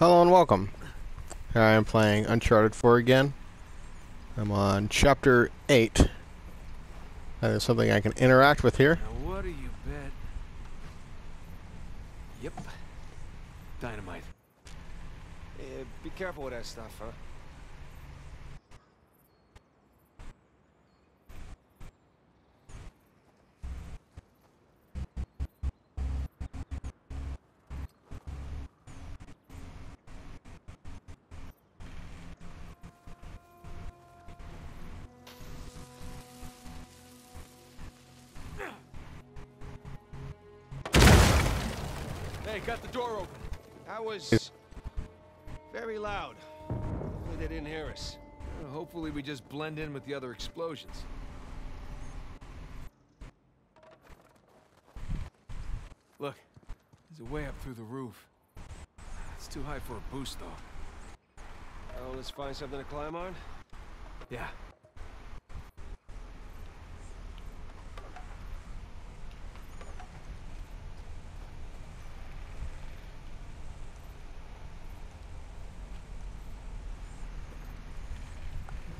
Hello and welcome. Here I am playing Uncharted 4 again. I'm on chapter 8. That is something I can interact with here. Now what do you bet? Yep. Dynamite. Eh, be careful with that stuff, huh? Hey, got the door open. That was very loud. Hopefully they didn't hear us. Hopefully we just blend in with the other explosions. Look, there's a way up through the roof. It's too high for a boost, though. Oh, let's find something to climb on. Yeah.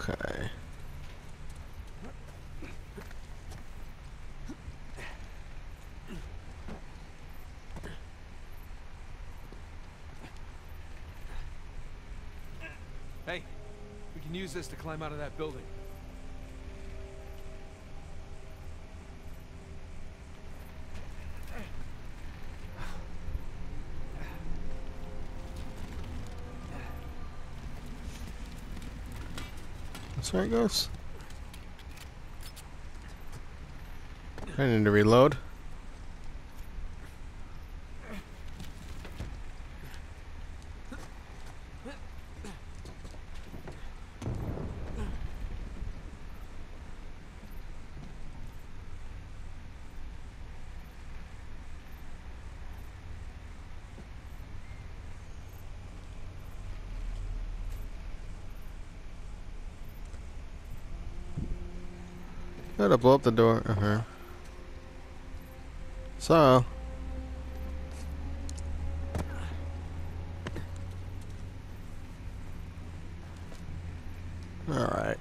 Okay. Hey, we can use this to climb out of that building. That's where it goes. I need to reload. Gotta blow up the door. Uh huh. So. Alright.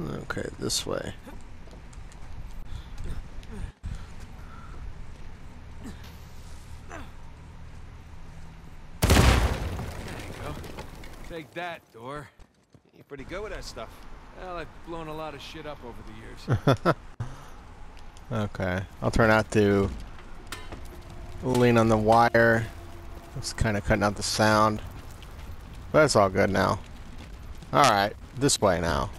Okay, this way. There you go. Take that, door. You're pretty good with that stuff. Well, I've blown a lot of shit up over the years. Okay, I'll try not to lean on the wire. It's kind of cutting out the sound. But it's all good now. Alright, this way now.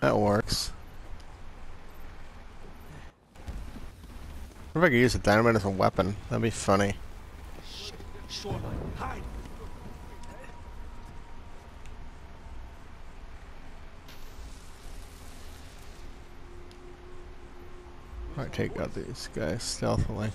That works. What if I could use a dynamite as a weapon? That'd be funny. Shoreline, hide! Might take out these guys stealthily.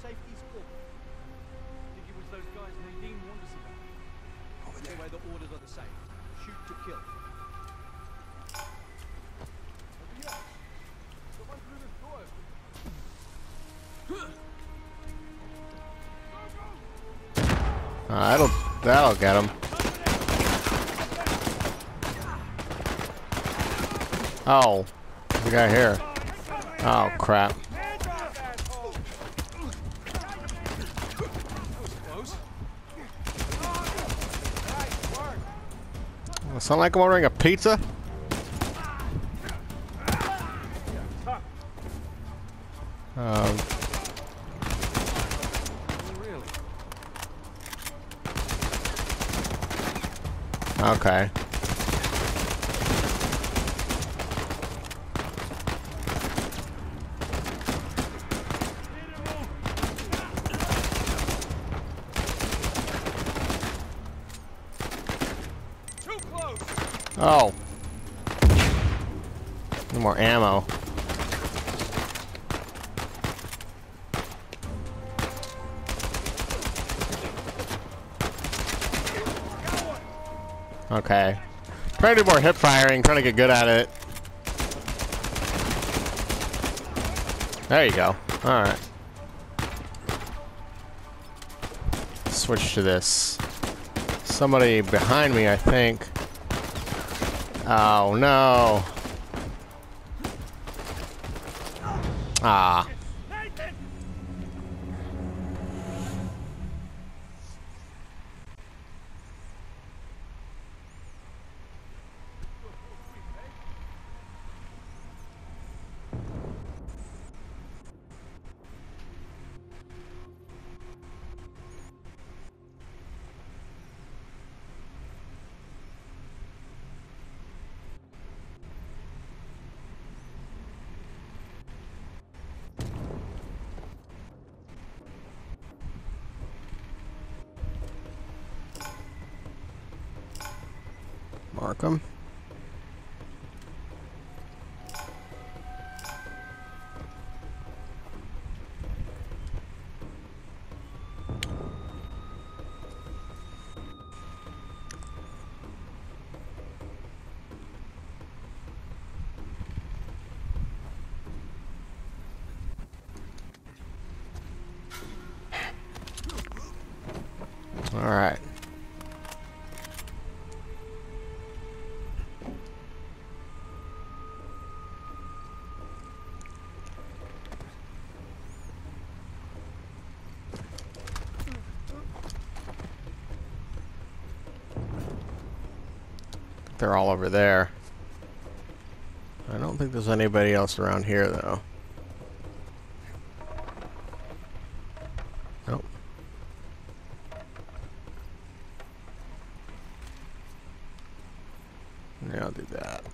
Uh, that'll that'll get him. Oh, the guy here. Oh crap. Sound like I'm ordering a pizza? Um, okay. Oh. No more ammo. Okay. Trying to do more hip firing, trying to get good at it. There you go. Alright. Switch to this. Somebody behind me, I think. Oh, no. Ah. собака. They're all over there. I don't think there's anybody else around here, though. Nope. Yeah, I'll do that.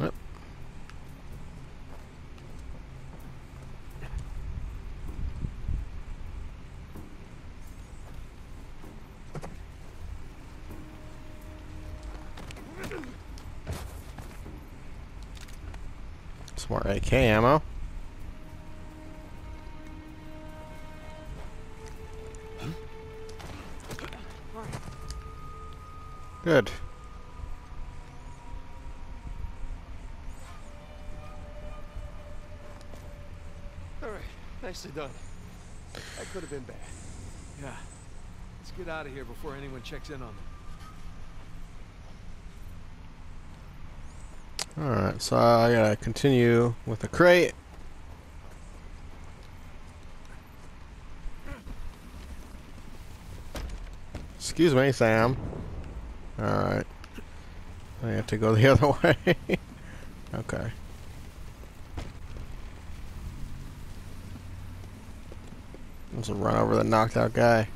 Yep. Some more AK ammo. Good. All right, nicely done. That could have been bad. Yeah. Let's get out of here before anyone checks in on them. Alright, so I gotta continue with the crate. Excuse me, Sam. Alright. I have to go the other way. okay. Let's run over the knocked out guy.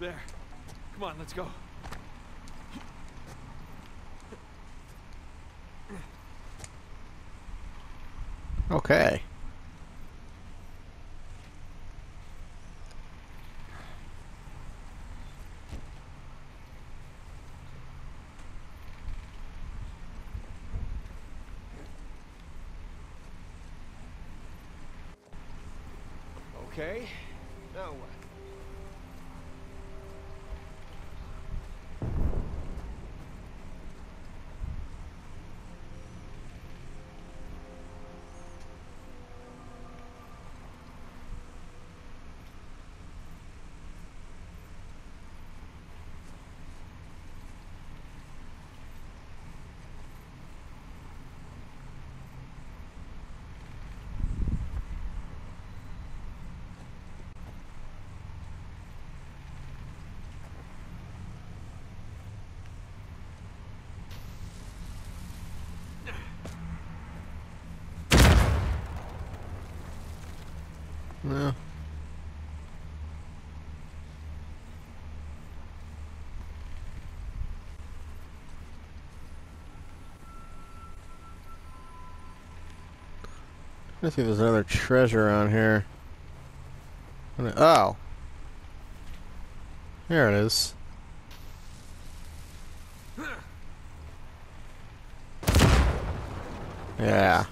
There. Come on, let's go. Okay. Okay. Now what? No. Let's see if there's another treasure on here. Oh. There it is. Yeah.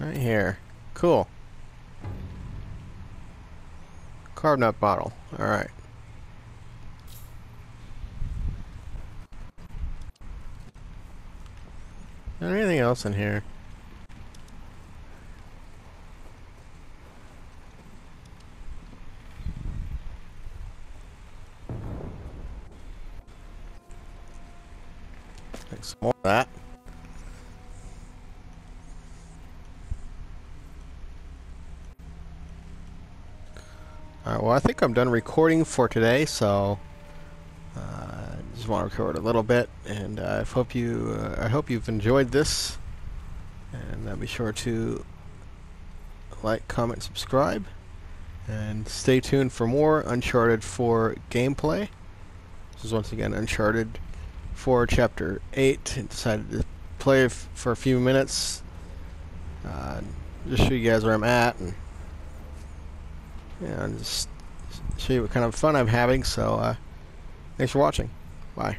Right here. Cool. Carb nut bottle. Alright. Anything else in here? Take some more of that. Well I think I'm done recording for today, so uh, just want to record a little bit, and I hope you uh, I hope you've enjoyed this, and uh, be sure to like, comment, subscribe, and stay tuned for more Uncharted 4 gameplay. This is once again Uncharted 4 Chapter 8. I decided to play for a few minutes, uh, just show you guys where I'm at, and just show you what kind of fun I'm having. So, uh, thanks for watching. Bye.